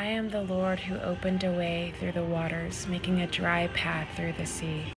I am the Lord who opened a way through the waters, making a dry path through the sea.